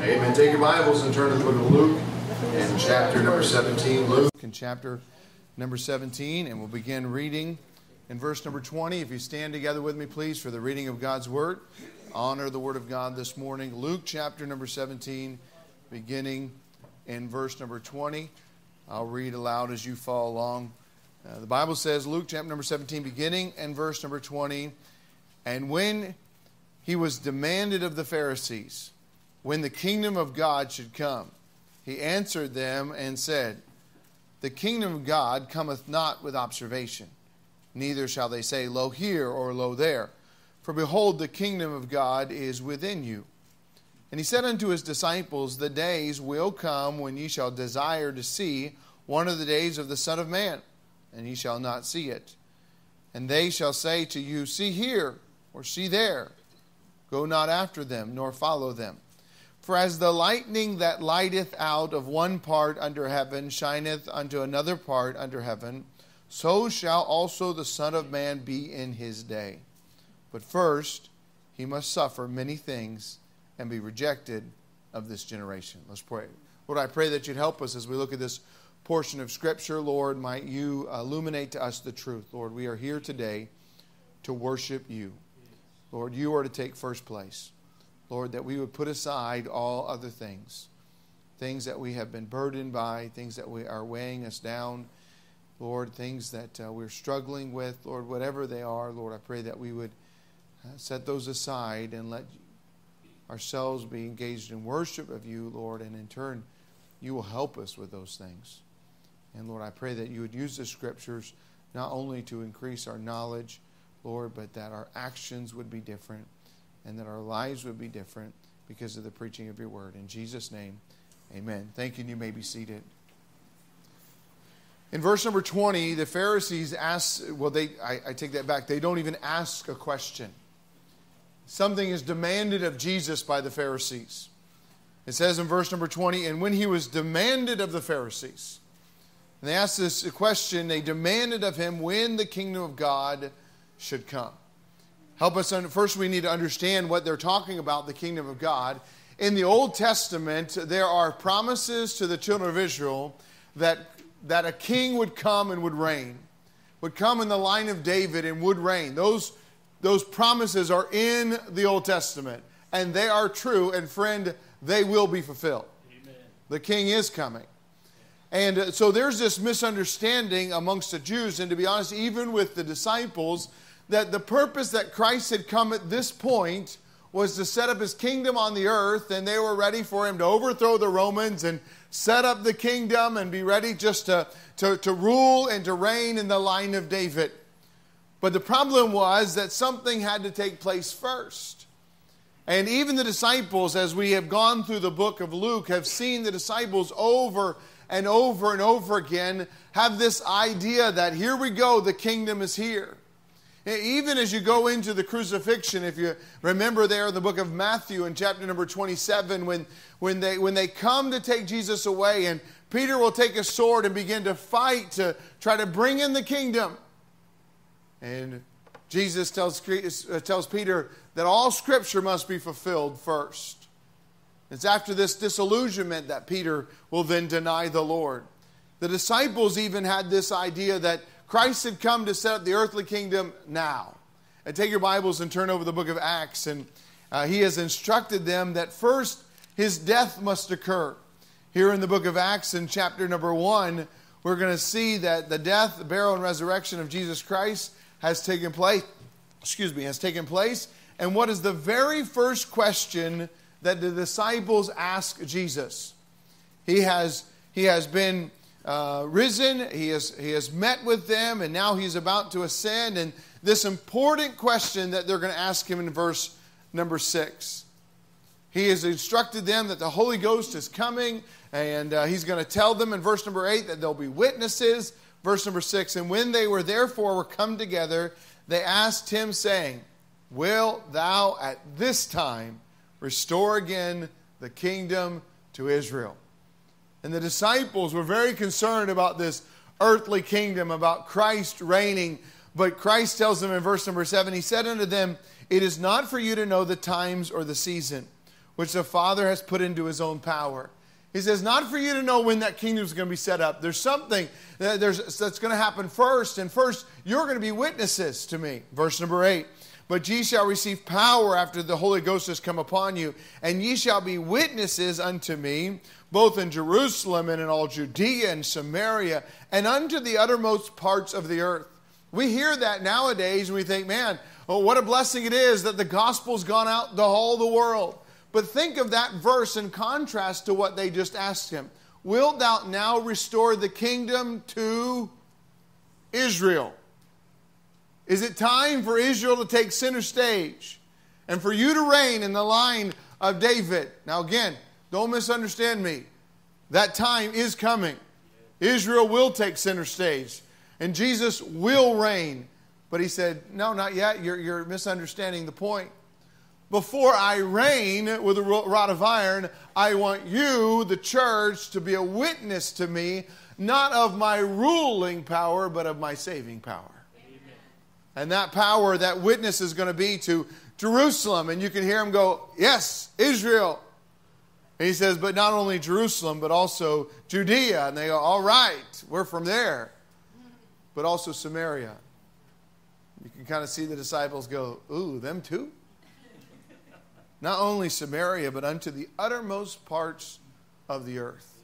Amen. Take your Bibles and turn to the book of Luke in chapter number 17. Luke in chapter number 17, and we'll begin reading in verse number 20. If you stand together with me, please, for the reading of God's Word. Honor the Word of God this morning. Luke chapter number 17, beginning in verse number 20. I'll read aloud as you follow along. Uh, the Bible says, Luke chapter number 17, beginning in verse number 20. And when he was demanded of the Pharisees when the kingdom of God should come, he answered them and said, The kingdom of God cometh not with observation, neither shall they say, Lo here or lo there. For behold, the kingdom of God is within you. And he said unto his disciples, The days will come when ye shall desire to see one of the days of the Son of Man, and ye shall not see it. And they shall say to you, See here, or see there. Go not after them, nor follow them. For as the lightning that lighteth out of one part under heaven shineth unto another part under heaven, so shall also the Son of Man be in his day. But first, he must suffer many things and be rejected of this generation. Let's pray. Lord, I pray that you'd help us as we look at this portion of Scripture. Lord, might you uh, illuminate to us the truth. Lord, we are here today to worship you. Lord, you are to take first place. Lord, that we would put aside all other things, things that we have been burdened by, things that we are weighing us down. Lord, things that uh, we're struggling with, Lord, whatever they are, Lord, I pray that we would uh, set those aside and let ourselves be engaged in worship of you, Lord, and in turn, you will help us with those things. And Lord, I pray that you would use the scriptures not only to increase our knowledge, Lord, but that our actions would be different and that our lives would be different because of the preaching of your word. In Jesus' name, amen. Thank you, and you may be seated. In verse number 20, the Pharisees ask, well, they, I, I take that back, they don't even ask a question. Something is demanded of Jesus by the Pharisees. It says in verse number 20, and when he was demanded of the Pharisees, and they asked this question, they demanded of him when the kingdom of God should come. Help us, first, we need to understand what they're talking about the kingdom of God. In the Old Testament, there are promises to the children of Israel that, that a king would come and would reign, would come in the line of David and would reign. Those, those promises are in the Old Testament, and they are true, and friend, they will be fulfilled. Amen. The king is coming. And uh, so there's this misunderstanding amongst the Jews, and to be honest, even with the disciples, that the purpose that Christ had come at this point was to set up his kingdom on the earth, and they were ready for him to overthrow the Romans and set up the kingdom and be ready just to, to, to rule and to reign in the line of David. But the problem was that something had to take place first. And even the disciples, as we have gone through the book of Luke, have seen the disciples over and over and over again have this idea that here we go, the kingdom is here. Even as you go into the crucifixion, if you remember there in the book of Matthew in chapter number 27, when, when, they, when they come to take Jesus away, and Peter will take a sword and begin to fight to try to bring in the kingdom. And Jesus tells, uh, tells Peter that all scripture must be fulfilled first. It's after this disillusionment that Peter will then deny the Lord. The disciples even had this idea that Christ had come to set up the earthly kingdom now. And take your Bibles and turn over the book of Acts. And uh, he has instructed them that first his death must occur. Here in the book of Acts, in chapter number one, we're going to see that the death, burial, and resurrection of Jesus Christ has taken place. Excuse me, has taken place. And what is the very first question that the disciples ask Jesus? He has, he has been uh, risen, he has, he has met with them, and now he's about to ascend. And this important question that they're going to ask him in verse number six. He has instructed them that the Holy Ghost is coming, and uh, he's going to tell them in verse number eight that they'll be witnesses. Verse number six, and when they were therefore were come together, they asked him, saying, Will thou at this time restore again the kingdom to Israel? And the disciples were very concerned about this earthly kingdom, about Christ reigning. But Christ tells them in verse number seven, He said unto them, It is not for you to know the times or the season which the Father has put into his own power. He says, not for you to know when that kingdom is going to be set up. There's something that there's, that's going to happen first, and first you're going to be witnesses to me. Verse number eight. But ye shall receive power after the Holy Ghost has come upon you, and ye shall be witnesses unto me, both in Jerusalem and in all Judea and Samaria, and unto the uttermost parts of the earth. We hear that nowadays, and we think, man, oh, what a blessing it is that the gospel's gone out to all the world. But think of that verse in contrast to what they just asked him. Wilt thou now restore the kingdom to Israel? Is it time for Israel to take center stage and for you to reign in the line of David? Now, again, don't misunderstand me. That time is coming. Israel will take center stage and Jesus will reign. But he said, No, not yet. You're, you're misunderstanding the point. Before I reign with a rod of iron, I want you, the church, to be a witness to me, not of my ruling power, but of my saving power. And that power, that witness is going to be to Jerusalem. And you can hear him go, Yes, Israel. And he says, But not only Jerusalem, but also Judea. And they go, All right, we're from there. But also Samaria. You can kind of see the disciples go, Ooh, them too? Not only Samaria, but unto the uttermost parts of the earth.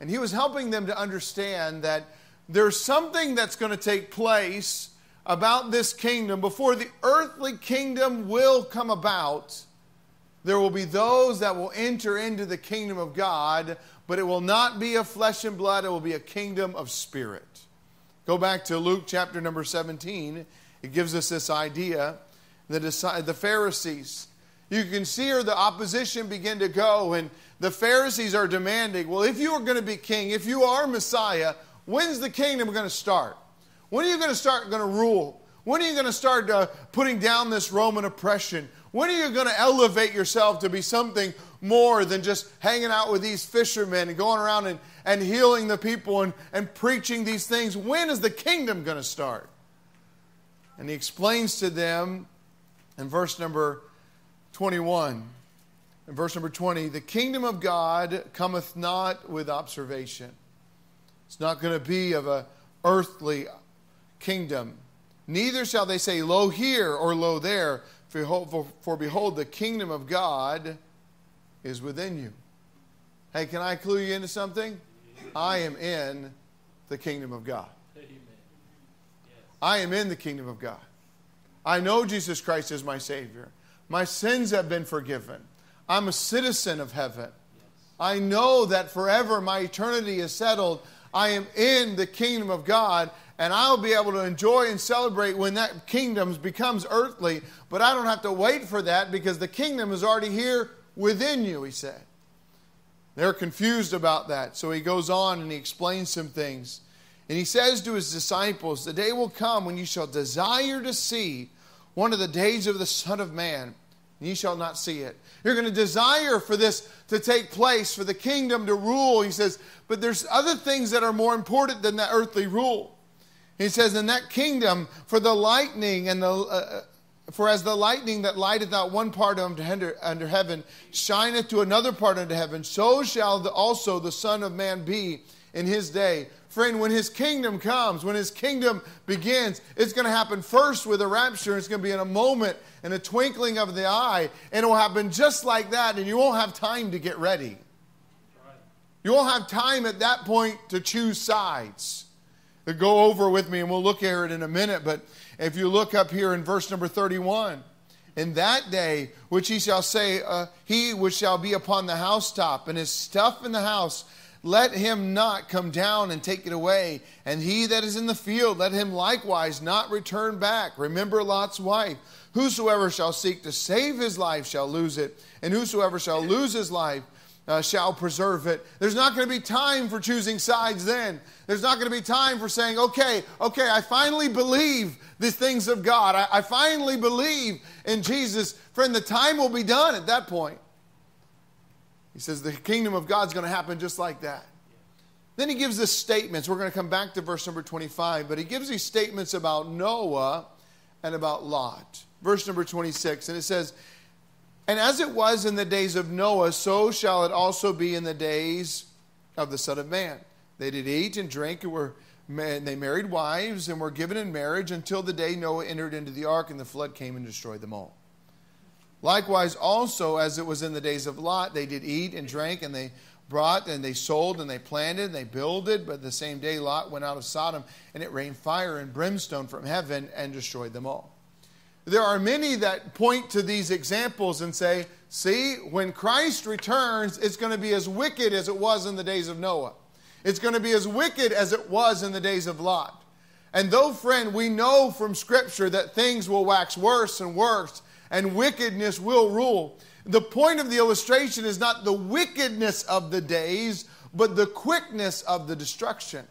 And he was helping them to understand that there's something that's going to take place about this kingdom, before the earthly kingdom will come about, there will be those that will enter into the kingdom of God, but it will not be of flesh and blood, it will be a kingdom of spirit. Go back to Luke chapter number 17. It gives us this idea. The, the Pharisees, you can see here the opposition begin to go, and the Pharisees are demanding, well, if you are going to be king, if you are Messiah, when's the kingdom going to start? When are you going to start going to rule? When are you going to start uh, putting down this Roman oppression? When are you going to elevate yourself to be something more than just hanging out with these fishermen and going around and, and healing the people and, and preaching these things? When is the kingdom going to start? And he explains to them in verse number 21. In verse number 20, the kingdom of God cometh not with observation. It's not going to be of a earthly kingdom. Neither shall they say, Lo here or lo there, for, for, for behold, the kingdom of God is within you. Hey, can I clue you into something? I am in the kingdom of God. I am in the kingdom of God. I know Jesus Christ is my Savior. My sins have been forgiven. I'm a citizen of heaven. I know that forever my eternity is settled. I am in the kingdom of God, and I'll be able to enjoy and celebrate when that kingdom becomes earthly, but I don't have to wait for that because the kingdom is already here within you, he said. They're confused about that. So he goes on and he explains some things. And he says to his disciples, The day will come when you shall desire to see one of the days of the Son of Man, and ye shall not see it. You're going to desire for this to take place, for the kingdom to rule. He says, but there's other things that are more important than that earthly rule. He says, In that kingdom, for the lightning and the uh, uh, for as the lightning that lighteth out one part under, under heaven shineth to another part under heaven, so shall the, also the Son of Man be in his day. Friend, when his kingdom comes, when his kingdom begins, it's going to happen first with a rapture. It's going to be in a moment, in a twinkling of the eye, and it will happen just like that, and you won't have time to get ready. You won't have time at that point to choose sides go over with me, and we'll look at it in a minute. But if you look up here in verse number 31, in that day which he shall say, uh, He which shall be upon the housetop, and his stuff in the house, let him not come down and take it away. And he that is in the field, let him likewise not return back. Remember Lot's wife. Whosoever shall seek to save his life shall lose it, and whosoever shall lose his life uh, shall preserve it. There's not going to be time for choosing sides then. There's not going to be time for saying, okay, okay, I finally believe the things of God. I, I finally believe in Jesus. Friend, the time will be done at that point. He says the kingdom of God's going to happen just like that. Then he gives us statements. We're going to come back to verse number 25, but he gives these statements about Noah and about Lot. Verse number 26, and it says, And as it was in the days of Noah, so shall it also be in the days of the Son of Man. They did eat and drink and were and they married wives and were given in marriage until the day Noah entered into the ark and the flood came and destroyed them all. Likewise, also as it was in the days of Lot, they did eat and drank and they brought and they sold and they planted and they builded. But the same day Lot went out of Sodom and it rained fire and brimstone from heaven and destroyed them all. There are many that point to these examples and say, see, when Christ returns, it's going to be as wicked as it was in the days of Noah. It's going to be as wicked as it was in the days of Lot. And though, friend, we know from Scripture that things will wax worse and worse and wickedness will rule, the point of the illustration is not the wickedness of the days, but the quickness of the destruction.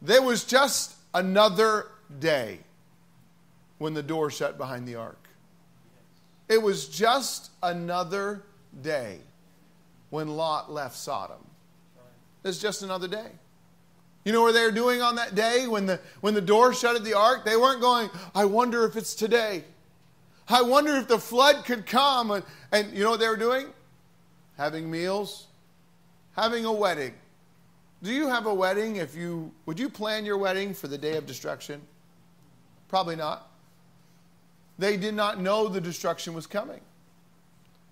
There was just another day when the door shut behind the ark. It was just another day when Lot left Sodom. It's just another day. You know what they were doing on that day when the, when the door shut at the ark? They weren't going, I wonder if it's today. I wonder if the flood could come. And, and you know what they were doing? Having meals, having a wedding. Do you have a wedding if you would you plan your wedding for the day of destruction? Probably not. They did not know the destruction was coming.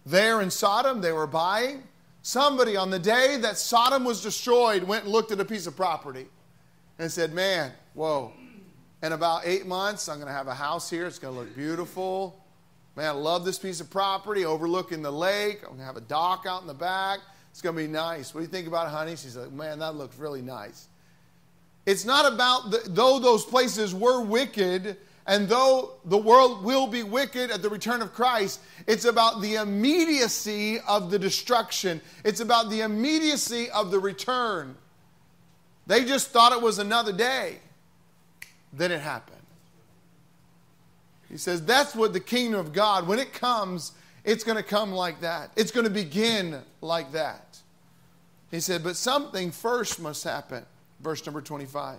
There in Sodom, they were buying. Somebody on the day that Sodom was destroyed went and looked at a piece of property and said, Man, whoa, in about eight months, I'm going to have a house here. It's going to look beautiful. Man, I love this piece of property overlooking the lake. I'm going to have a dock out in the back. It's going to be nice. What do you think about it, honey? She's like, Man, that looks really nice. It's not about, the, though those places were wicked, and though the world will be wicked at the return of Christ, it's about the immediacy of the destruction. It's about the immediacy of the return. They just thought it was another day. Then it happened. He says that's what the kingdom of God, when it comes, it's going to come like that. It's going to begin like that. He said, but something first must happen. Verse number 25.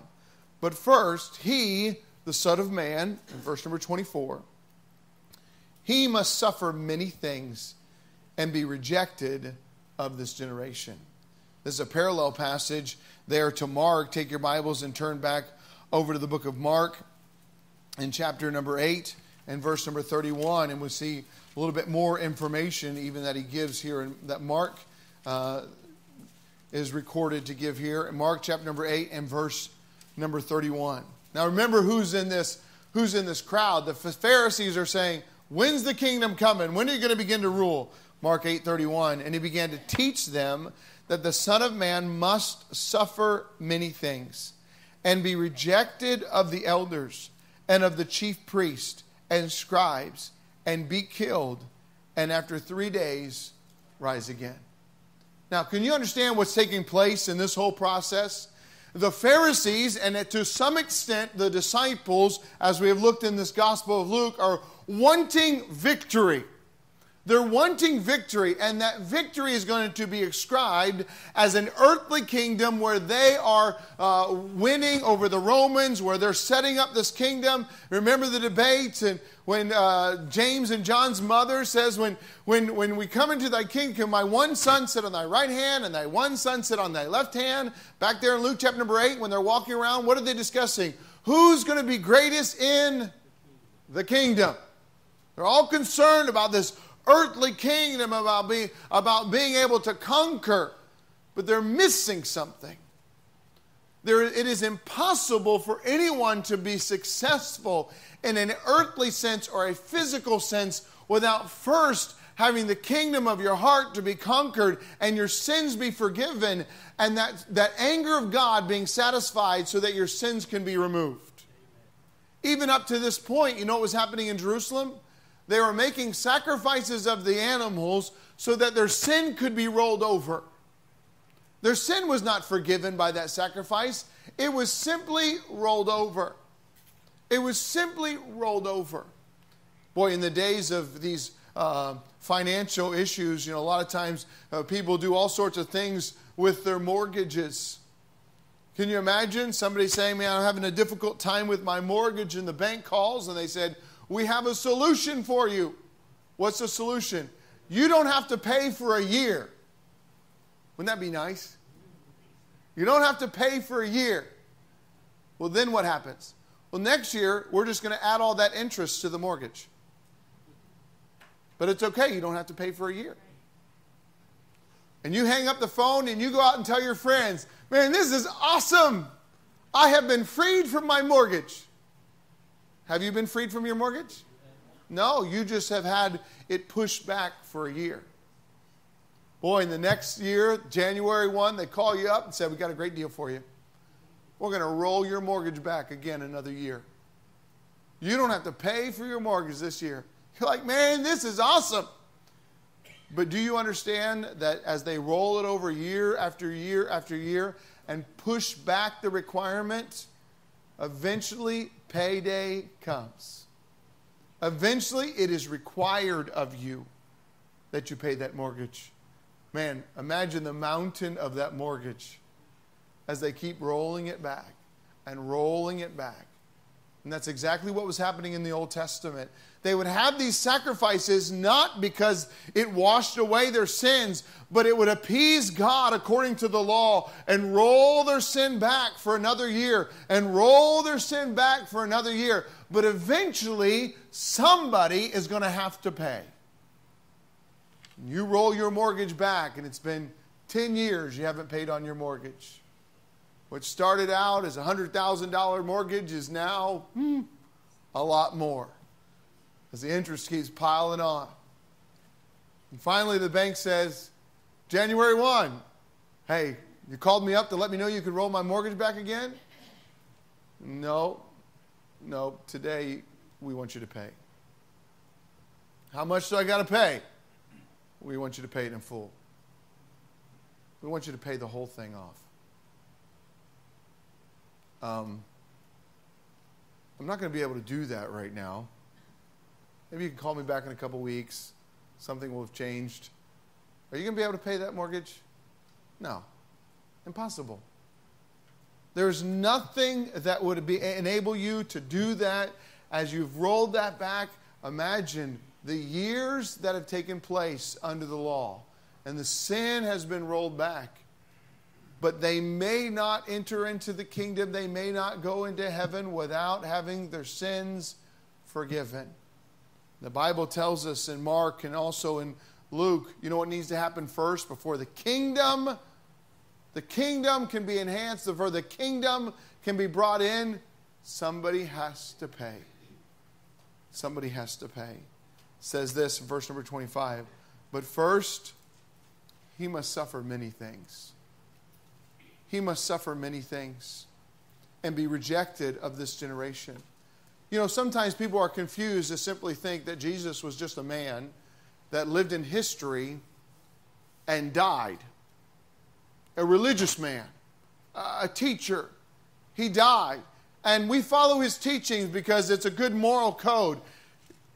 But first, he, the Son of Man, in verse number 24, he must suffer many things and be rejected of this generation. This is a parallel passage there to Mark. Take your Bibles and turn back over to the book of Mark in chapter number 8 and verse number 31, and we'll see a little bit more information even that he gives here, and that Mark uh, is recorded to give here. Mark chapter number 8 and verse number 31. Now remember who's in this who's in this crowd. The Pharisees are saying, "When's the kingdom coming? When are you going to begin to rule?" Mark 8:31, and he began to teach them that the Son of Man must suffer many things and be rejected of the elders and of the chief priest and scribes and be killed and after 3 days rise again. Now, can you understand what's taking place in this whole process? The Pharisees, and to some extent the disciples, as we have looked in this Gospel of Luke, are wanting victory. They're wanting victory, and that victory is going to be ascribed as an earthly kingdom where they are uh, winning over the Romans, where they're setting up this kingdom. Remember the debate and when uh, James and John's mother says, when, when, when we come into thy kingdom, my one son sit on thy right hand and thy one son sit on thy left hand. Back there in Luke chapter number 8, when they're walking around, what are they discussing? Who's going to be greatest in the kingdom? They're all concerned about this earthly kingdom about being, about being able to conquer, but they're missing something. There, it is impossible for anyone to be successful in an earthly sense or a physical sense without first having the kingdom of your heart to be conquered and your sins be forgiven and that, that anger of God being satisfied so that your sins can be removed. Even up to this point, you know what was happening in Jerusalem? They were making sacrifices of the animals so that their sin could be rolled over. Their sin was not forgiven by that sacrifice, it was simply rolled over. It was simply rolled over. Boy, in the days of these uh, financial issues, you know, a lot of times uh, people do all sorts of things with their mortgages. Can you imagine somebody saying, Man, I'm having a difficult time with my mortgage, and the bank calls and they said, we have a solution for you. What's the solution? You don't have to pay for a year. Wouldn't that be nice? You don't have to pay for a year. Well, then what happens? Well, next year, we're just going to add all that interest to the mortgage. But it's okay, you don't have to pay for a year. And you hang up the phone and you go out and tell your friends, man, this is awesome. I have been freed from my mortgage. Have you been freed from your mortgage? No, you just have had it pushed back for a year. Boy, in the next year, January 1, they call you up and say, We got a great deal for you. We're going to roll your mortgage back again another year. You don't have to pay for your mortgage this year. You're like, man, this is awesome. But do you understand that as they roll it over year after year after year and push back the requirement, eventually payday comes. Eventually, it is required of you that you pay that mortgage. Man, imagine the mountain of that mortgage as they keep rolling it back and rolling it back. And that's exactly what was happening in the Old Testament. They would have these sacrifices not because it washed away their sins, but it would appease God according to the law and roll their sin back for another year and roll their sin back for another year. But eventually, somebody is going to have to pay. You roll your mortgage back, and it's been 10 years you haven't paid on your mortgage. What started out as a $100,000 mortgage is now hmm, a lot more as the interest keeps piling on. And finally, the bank says, January 1, hey, you called me up to let me know you could roll my mortgage back again? No, no, today we want you to pay. How much do I got to pay? We want you to pay it in full. We want you to pay the whole thing off. Um, I'm not going to be able to do that right now. Maybe you can call me back in a couple weeks. Something will have changed. Are you going to be able to pay that mortgage? No. Impossible. There's nothing that would be, enable you to do that as you've rolled that back. Imagine the years that have taken place under the law, and the sin has been rolled back but they may not enter into the kingdom. They may not go into heaven without having their sins forgiven. The Bible tells us in Mark and also in Luke, you know what needs to happen first before the kingdom the kingdom can be enhanced, before the kingdom can be brought in, somebody has to pay. Somebody has to pay. It says this in verse number 25. But first, he must suffer many things he must suffer many things and be rejected of this generation. You know, sometimes people are confused to simply think that Jesus was just a man that lived in history and died. A religious man, a teacher. He died. And we follow his teachings because it's a good moral code.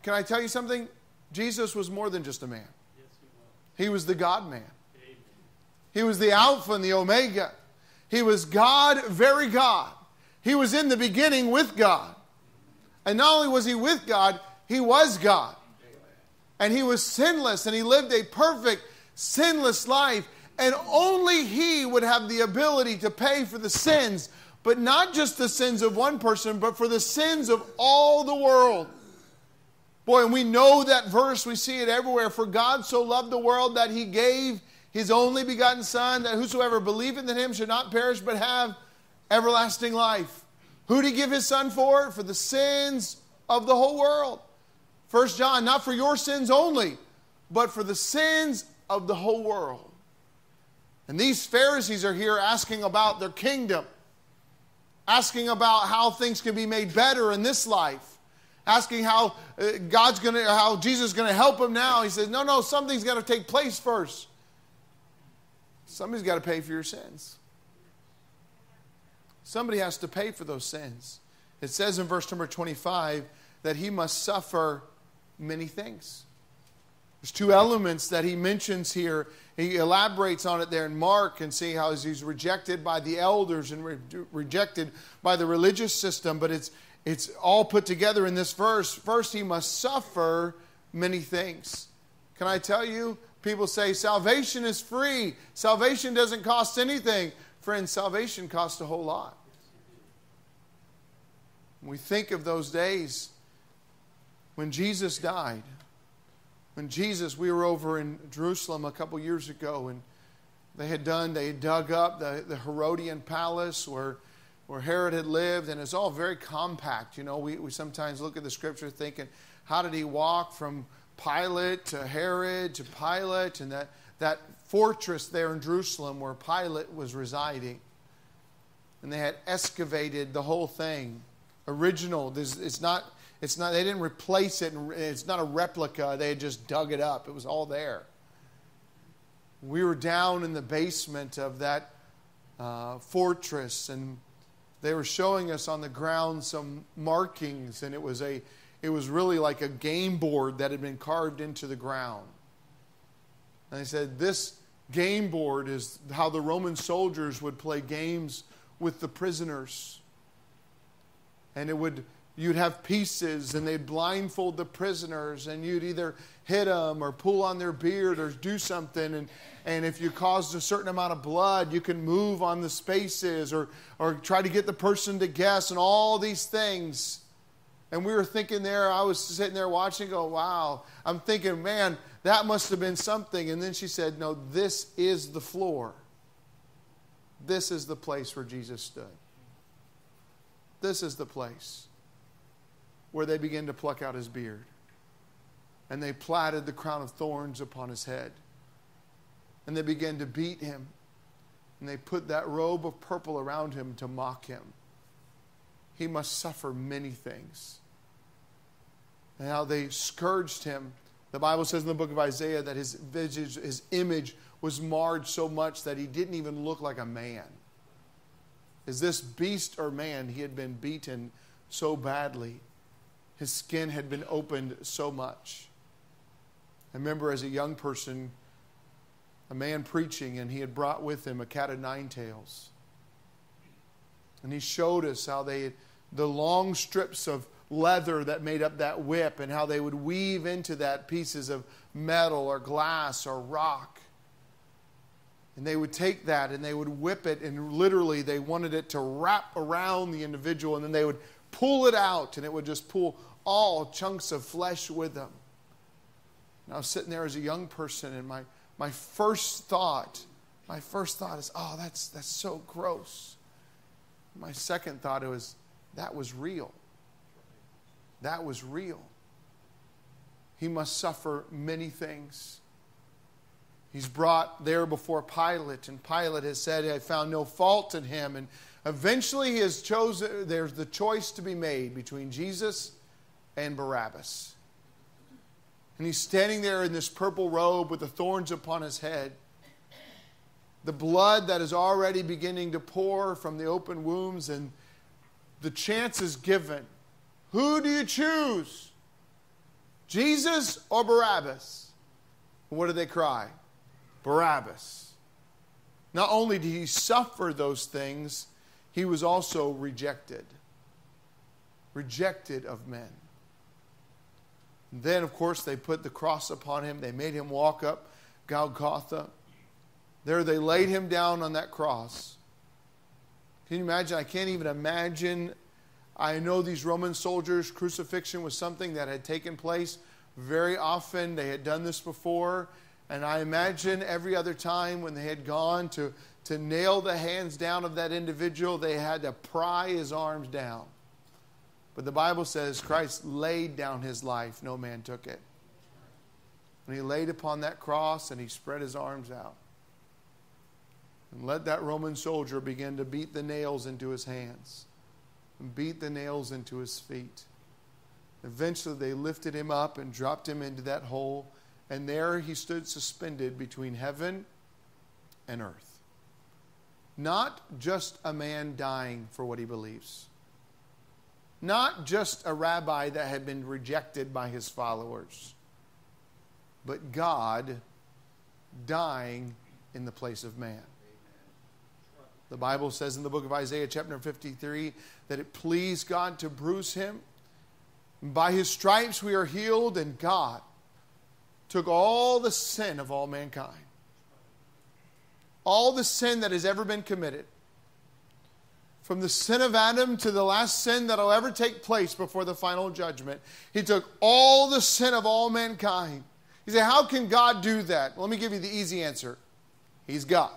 Can I tell you something? Jesus was more than just a man. Yes, he, was. he was the God man. He was the Alpha and the Omega. He was God, very God. He was in the beginning with God. And not only was he with God, he was God. And he was sinless and he lived a perfect, sinless life. And only he would have the ability to pay for the sins, but not just the sins of one person, but for the sins of all the world. Boy, and we know that verse, we see it everywhere. For God so loved the world that he gave his only begotten Son, that whosoever believeth in him should not perish but have everlasting life. Who did he give his Son for? For the sins of the whole world. First John, not for your sins only, but for the sins of the whole world. And these Pharisees are here asking about their kingdom, asking about how things can be made better in this life, asking how uh, God's going to, how Jesus is going to help them now. He says, no, no, something's got to take place first. Somebody's got to pay for your sins. Somebody has to pay for those sins. It says in verse number 25 that he must suffer many things. There's two elements that he mentions here. He elaborates on it there in Mark and see how he's rejected by the elders and re- rejected by the religious system, but it's, it's all put together in this verse. First, he must suffer many things. Can I tell you? People say salvation is free, salvation doesn't cost anything. Friends, salvation costs a whole lot. We think of those days when Jesus died. When Jesus, we were over in Jerusalem a couple years ago, and they had done, they had dug up the, the Herodian palace where, where Herod had lived, and it's all very compact. You know, we, we sometimes look at the scripture thinking, how did he walk from Pilate to Herod to Pilate, and that, that fortress there in Jerusalem where Pilate was residing? And they had excavated the whole thing. Original. it's not it's not, they didn't replace it, and it's not a replica. They had just dug it up. It was all there. We were down in the basement of that uh, fortress, and they were showing us on the ground some markings, and it was a it was really like a game board that had been carved into the ground. And they said, This game board is how the Roman soldiers would play games with the prisoners. And it would you'd have pieces and they'd blindfold the prisoners and you'd either hit them or pull on their beard or do something and, and if you caused a certain amount of blood you can move on the spaces or, or try to get the person to guess and all these things and we were thinking there i was sitting there watching go wow i'm thinking man that must have been something and then she said no this is the floor this is the place where jesus stood this is the place where they began to pluck out his beard. And they platted the crown of thorns upon his head. And they began to beat him. And they put that robe of purple around him to mock him. He must suffer many things. And how they scourged him. The Bible says in the book of Isaiah that his visage, his image was marred so much that he didn't even look like a man. Is this beast or man? He had been beaten so badly his skin had been opened so much. I remember as a young person, a man preaching, and he had brought with him a cat of nine tails. And he showed us how they, the long strips of leather that made up that whip, and how they would weave into that pieces of metal or glass or rock. And they would take that and they would whip it, and literally they wanted it to wrap around the individual, and then they would pull it out, and it would just pull all chunks of flesh with them. And I was sitting there as a young person, and my, my first thought, my first thought is, oh, that's, that's so gross. My second thought was, that was real. That was real. He must suffer many things. He's brought there before Pilate, and Pilate has said, I found no fault in him. And eventually he has chosen, there's the choice to be made between Jesus and Barabbas. And he's standing there in this purple robe with the thorns upon his head. The blood that is already beginning to pour from the open wounds, and the chance is given. Who do you choose? Jesus or Barabbas? What do they cry? Barabbas. Not only did he suffer those things, he was also rejected. Rejected of men. And then, of course, they put the cross upon him. They made him walk up Golgotha. There they laid him down on that cross. Can you imagine? I can't even imagine. I know these Roman soldiers, crucifixion was something that had taken place very often. They had done this before. And I imagine every other time when they had gone to, to nail the hands down of that individual, they had to pry his arms down. But the Bible says Christ laid down his life, no man took it. And he laid upon that cross and he spread his arms out. And let that Roman soldier begin to beat the nails into his hands and beat the nails into his feet. Eventually, they lifted him up and dropped him into that hole, and there he stood suspended between heaven and earth. Not just a man dying for what he believes not just a rabbi that had been rejected by his followers, but God dying in the place of man. The Bible says in the book of Isaiah, chapter 53, that it pleased God to bruise him. By his stripes we are healed, and God, took all the sin of all mankind, all the sin that has ever been committed, from the sin of Adam to the last sin that'll ever take place before the final judgment. He took all the sin of all mankind. You say, How can God do that? Let me give you the easy answer He's God.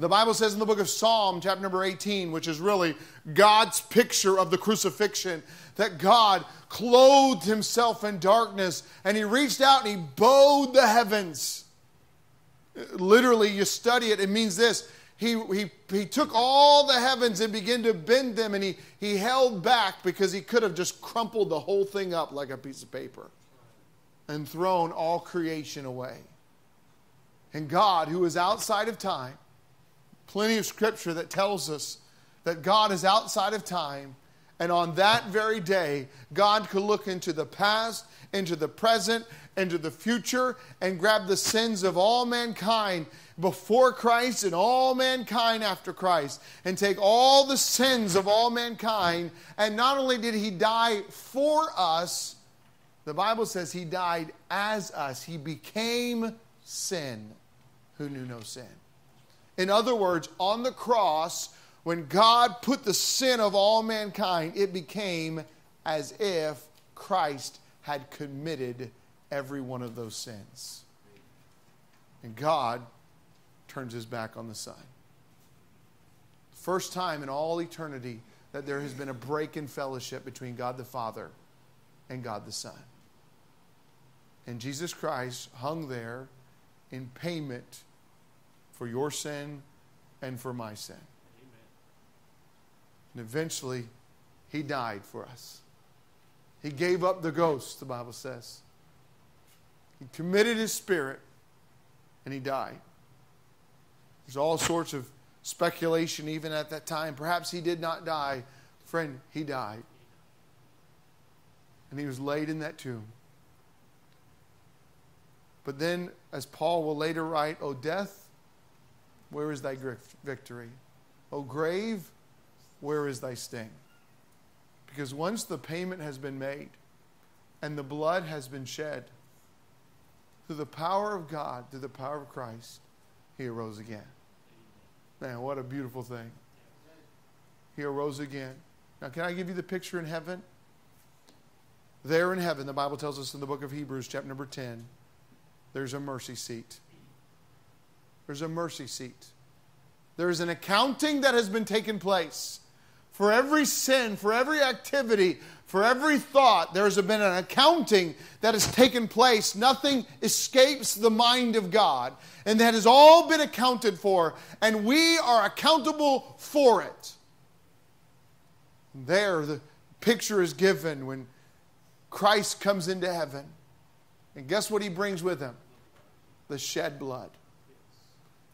The Bible says in the book of Psalm, chapter number 18, which is really God's picture of the crucifixion, that God clothed himself in darkness and he reached out and he bowed the heavens. Literally, you study it, it means this. He, he, he took all the heavens and began to bend them, and he, he held back because he could have just crumpled the whole thing up like a piece of paper and thrown all creation away. And God, who is outside of time, plenty of scripture that tells us that God is outside of time. And on that very day, God could look into the past, into the present, into the future, and grab the sins of all mankind before Christ and all mankind after Christ, and take all the sins of all mankind. And not only did He die for us, the Bible says He died as us. He became sin who knew no sin. In other words, on the cross, when God put the sin of all mankind, it became as if Christ had committed every one of those sins. And God turns his back on the Son. First time in all eternity that there has been a break in fellowship between God the Father and God the Son. And Jesus Christ hung there in payment for your sin and for my sin. Amen. And eventually, he died for us. He gave up the ghost, the Bible says. He committed his spirit and he died. There's all sorts of speculation even at that time. Perhaps he did not die. Friend, he died. And he was laid in that tomb. But then, as Paul will later write, O death, where is thy victory? O grave, where is thy sting? Because once the payment has been made and the blood has been shed, through the power of God, through the power of Christ, he arose again. Man, what a beautiful thing. He arose again. Now, can I give you the picture in heaven? There in heaven, the Bible tells us in the book of Hebrews, chapter number 10, there's a mercy seat. There's a mercy seat. There's an accounting that has been taken place. For every sin, for every activity, for every thought, there has been an accounting that has taken place. Nothing escapes the mind of God. And that has all been accounted for. And we are accountable for it. There, the picture is given when Christ comes into heaven. And guess what he brings with him? The shed blood.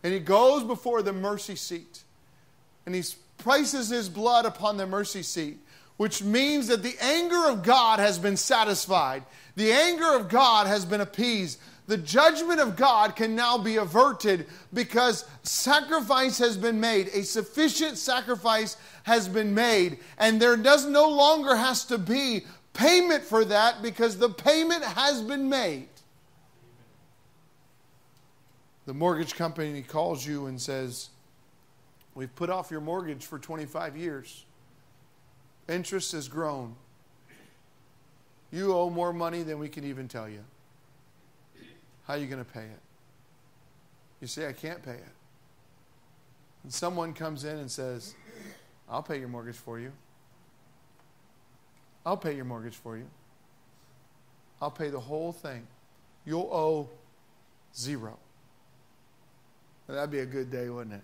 And he goes before the mercy seat and he places his blood upon the mercy seat, which means that the anger of God has been satisfied. The anger of God has been appeased. The judgment of God can now be averted because sacrifice has been made. A sufficient sacrifice has been made. And there does no longer has to be payment for that because the payment has been made the mortgage company calls you and says, We've put off your mortgage for 25 years. Interest has grown. You owe more money than we can even tell you. How are you going to pay it? You say, I can't pay it. And someone comes in and says, I'll pay your mortgage for you. I'll pay your mortgage for you. I'll pay the whole thing. You'll owe zero. That'd be a good day, wouldn't it?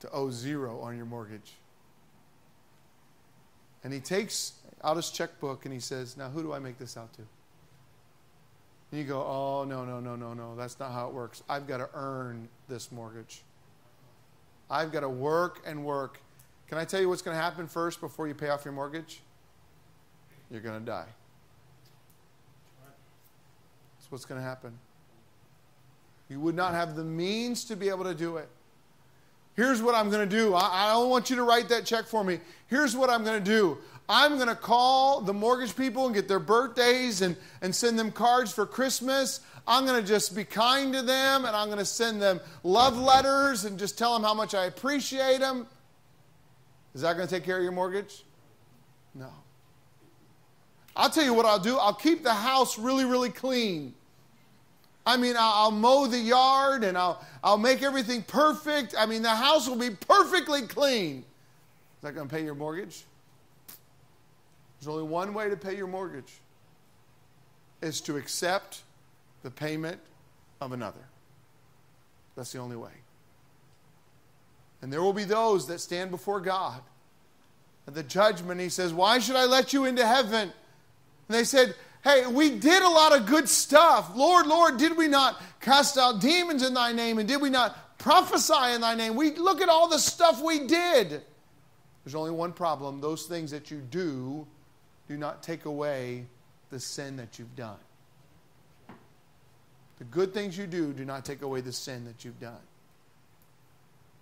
To owe zero on your mortgage. And he takes out his checkbook and he says, Now, who do I make this out to? And you go, Oh, no, no, no, no, no. That's not how it works. I've got to earn this mortgage. I've got to work and work. Can I tell you what's going to happen first before you pay off your mortgage? You're going to die. That's what's going to happen. You would not have the means to be able to do it. Here's what I'm going to do. I, I don't want you to write that check for me. Here's what I'm going to do. I'm going to call the mortgage people and get their birthdays and, and send them cards for Christmas. I'm going to just be kind to them and I'm going to send them love letters and just tell them how much I appreciate them. Is that going to take care of your mortgage? No. I'll tell you what I'll do I'll keep the house really, really clean. I mean, I'll, I'll, mow the yard and I'll, I'll make everything perfect. I mean, the house will be perfectly clean. Is that going to pay your mortgage? There's only one way to pay your mortgage is to accept the payment of another. That's the only way. And there will be those that stand before God at the judgment. He says, Why should I let you into heaven? And they said, Hey, we did a lot of good stuff. Lord, Lord, did we not cast out demons in thy name? And did we not prophesy in thy name? We look at all the stuff we did. There's only one problem. Those things that you do do not take away the sin that you've done. The good things you do do not take away the sin that you've done.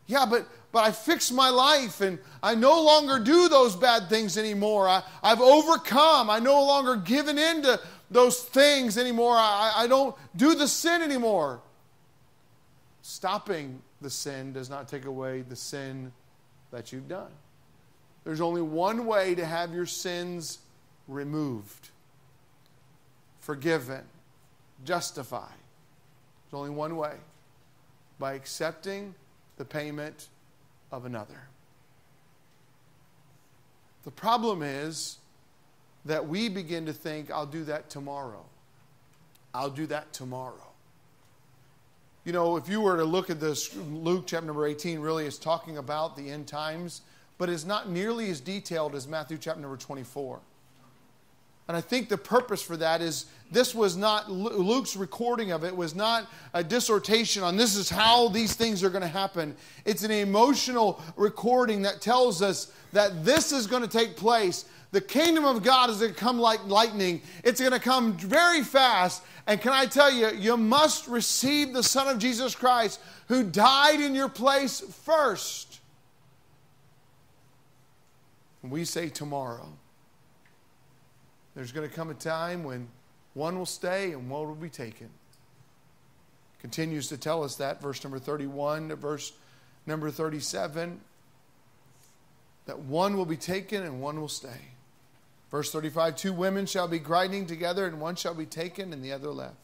Yeah, but, but I fixed my life and I no longer do those bad things anymore. I, I've overcome. I no longer given in to those things anymore. I, I don't do the sin anymore. Stopping the sin does not take away the sin that you've done. There's only one way to have your sins removed, forgiven, justified. There's only one way by accepting the payment of another. The problem is that we begin to think, I'll do that tomorrow. I'll do that tomorrow. You know, if you were to look at this, Luke chapter number 18 really is talking about the end times, but is not nearly as detailed as Matthew chapter number 24. And I think the purpose for that is this was not Luke's recording of it was not a dissertation on this is how these things are going to happen. It's an emotional recording that tells us that this is going to take place. The kingdom of God is going to come like lightning. It's going to come very fast. And can I tell you, you must receive the Son of Jesus Christ who died in your place first. We say tomorrow. There's going to come a time when one will stay and one will be taken. Continues to tell us that, verse number 31 to verse number 37, that one will be taken and one will stay. Verse 35 Two women shall be grinding together, and one shall be taken and the other left.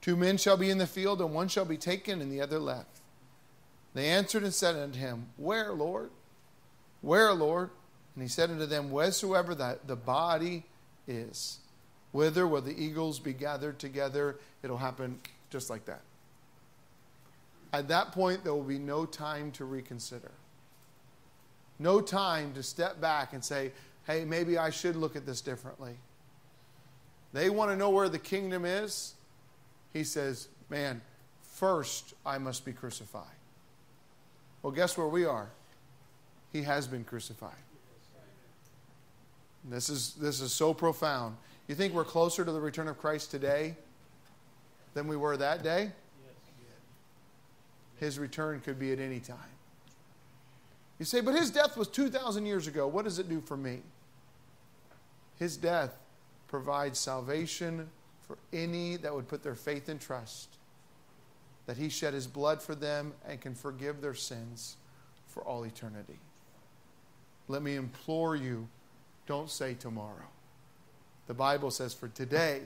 Two men shall be in the field, and one shall be taken and the other left. They answered and said unto him, Where, Lord? Where, Lord? And he said unto them, Wheresoever the, the body is. Whither will the eagles be gathered together? It'll happen just like that. At that point, there will be no time to reconsider. No time to step back and say, hey, maybe I should look at this differently. They want to know where the kingdom is. He says, man, first I must be crucified. Well, guess where we are? He has been crucified. This is, this is so profound. You think we're closer to the return of Christ today than we were that day? His return could be at any time. You say, but his death was 2,000 years ago. What does it do for me? His death provides salvation for any that would put their faith and trust that he shed his blood for them and can forgive their sins for all eternity. Let me implore you don't say tomorrow. The Bible says, for today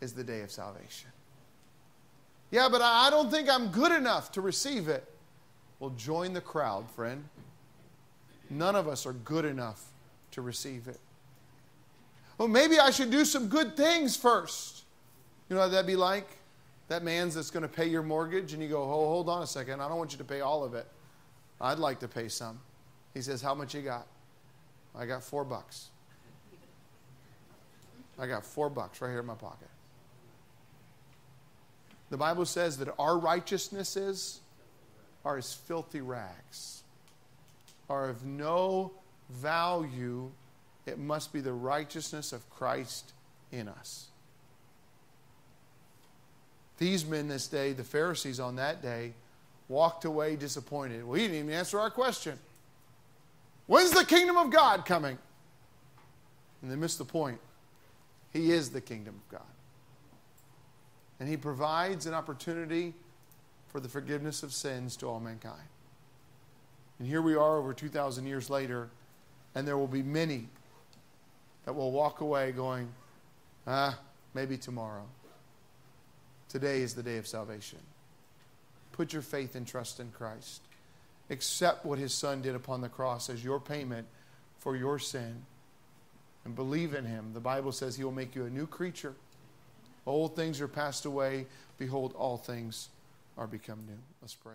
is the day of salvation. Yeah, but I don't think I'm good enough to receive it. Well, join the crowd, friend. None of us are good enough to receive it. Well, maybe I should do some good things first. You know what that'd be like? That man's that's going to pay your mortgage, and you go, oh, hold on a second. I don't want you to pay all of it. I'd like to pay some. He says, How much you got? I got four bucks. I got four bucks right here in my pocket. The Bible says that our righteousnesses are as filthy rags, are of no value. It must be the righteousness of Christ in us. These men this day, the Pharisees on that day, walked away disappointed. Well, didn't even answer our question. When's the kingdom of God coming? And they missed the point. He is the kingdom of God. And He provides an opportunity for the forgiveness of sins to all mankind. And here we are over 2,000 years later, and there will be many that will walk away going, ah, maybe tomorrow. Today is the day of salvation. Put your faith and trust in Christ. Accept what his son did upon the cross as your payment for your sin. And believe in him. The Bible says he will make you a new creature. Old things are passed away. Behold, all things are become new. Let's pray.